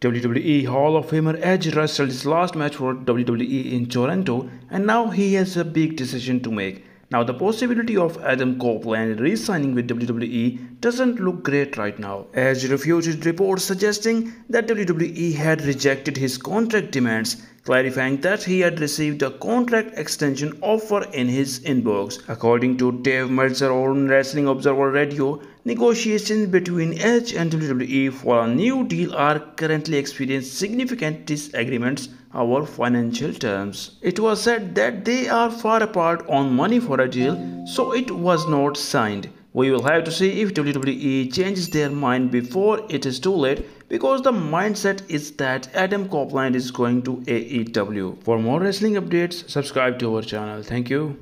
WWE Hall of Famer Edge wrestled his last match for WWE in Toronto and now he has a big decision to make. Now the possibility of Adam Copeland re-signing with WWE doesn't look great right now. Edge refused reports suggesting that WWE had rejected his contract demands clarifying that he had received a contract extension offer in his inbox. According to Dave Meltzer on Wrestling Observer Radio, negotiations between Edge and WWE for a new deal are currently experiencing significant disagreements over financial terms. It was said that they are far apart on money for a deal, so it was not signed. We will have to see if WWE changes their mind before it is too late because the mindset is that Adam Copeland is going to AEW. For more wrestling updates, subscribe to our channel. Thank you.